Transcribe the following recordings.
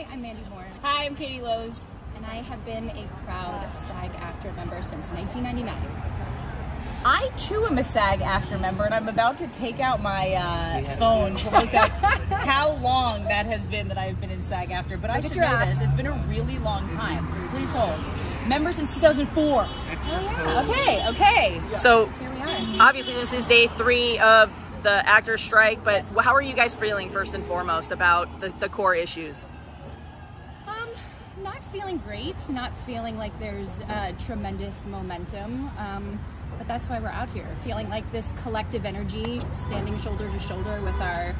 Hi, I'm Mandy Moore, Hi, I'm Katie Lowes. and I have been a proud SAG-AFTRA member since 1999. I too am a SAG-AFTRA member, and I'm about to take out my uh, phone to look up how long that has been that I've been in SAG-AFTRA. But I Look at should your know app. this. It's been a really long time. Please hold. Member since 2004. Okay, okay. So Here we are. obviously this is day three of the actors strike, but how are you guys feeling first and foremost about the, the core issues? Not feeling great, not feeling like there's uh, tremendous momentum, um, but that's why we're out here, feeling like this collective energy, standing shoulder to shoulder with our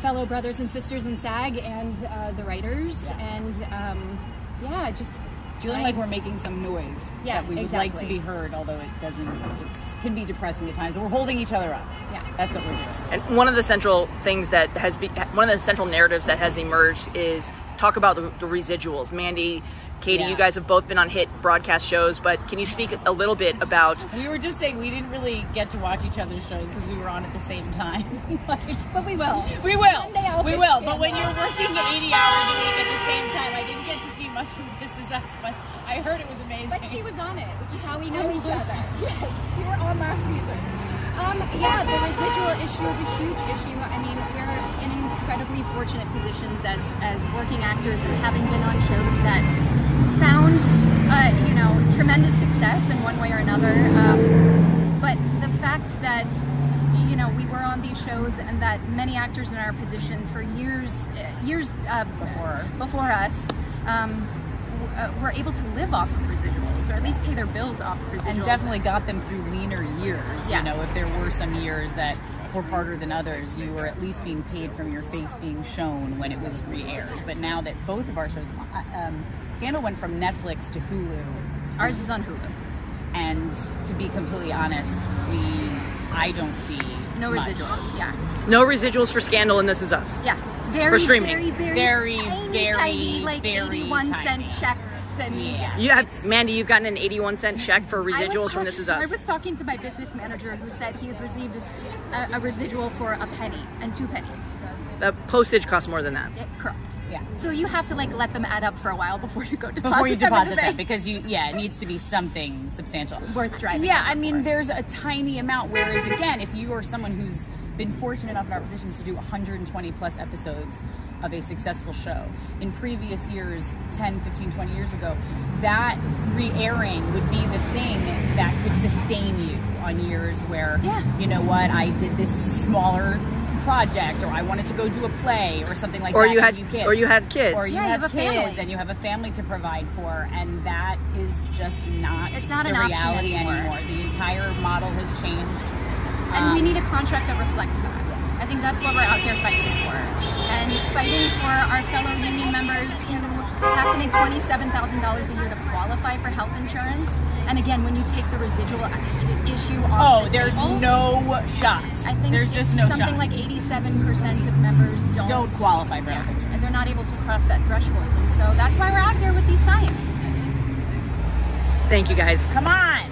fellow brothers and sisters in SAG and uh, the writers, and um, yeah, just Feeling trying- like we're making some noise Yeah, that we would like to be heard, although it doesn't. It can be depressing at times. We're holding each other up. Yeah. That's what we're doing. And one of the central things that has been one of the central narratives that has emerged is talk about the, the residuals. Mandy, Katie, Yeah. you guys have both been on hit broadcast shows, but can you speak a little bit about We were just saying we didn't really get to watch each other's shows because we were on at the same time. like, But we will. We will. Sunday We will. But when you're working 80 hours a week at the same time, I didn't get to see much of This Is Us, but I heard it was amazing. But she was on it, which is how we know I each was- other. Yes, you were on last season. Um, yeah, the residual issue is a huge issue. I mean, we're in incredibly fortunate positions as as working actors and having been on shows that found, uh, you know, tremendous success in one way or another. Um, but the fact that you know we were on these shows and that many actors in our position for years, years uh, Before. before us. Um, uh, were able to live off of residuals, or at least pay their bills off of residuals. and definitely got them through leaner years. Yeah. You know, if there were some years that were harder than others, you were at least being paid from your face being shown when it was re-aired. But now that both of our shows, uh, um, Scandal went from Netflix to Hulu, Ours is on Hulu. and to be completely honest, we I don't see No much. residuals. Yeah. no residuals for Scandal and This Is Us? Yeah. Very, streaming. very, very, Very, tiny, very, tiny, like very 81 tiny. cent checks. And Yeah. You have Mandy, you've gotten an 81 cent check for residuals from This Is Us. I was talking to my business manager who said he has received a, a residual for a penny and two pennies. The postage costs more than that. Yeah, correct. Yeah. So you have to like let them add up for a while before you go deposit Before you them deposit the them, because you, yeah, it needs to be something substantial. Worth driving Yeah, I mean, for. there's a tiny amount. Whereas, again, if you are someone who's been fortunate enough in our positions to do 120 plus episodes of a successful show in previous years 10 15 20 years ago that re-airing would be the thing that could sustain you on years where Yeah. you know what i did this smaller project or i wanted to go do a play or something like that. Or that you had you kids. or you had kids. or you Yeah, you have, have a kids family. and you have a family to provide for and that is just not It's not the an option reality anymore. the entire model has changed And we Um, need a contract that reflects that. I think that's what we're out here fighting for. And fighting for our fellow union members who have to make $27,000 a year to qualify for health insurance. And again, when you take the residual issue off oh the there's table, no shot I think there's just no something shot like 87% of members don't, don't qualify for yeah, health insurance and they're not able to cross that threshold. And so that's why we're out here with these signs. Thank you guys. come on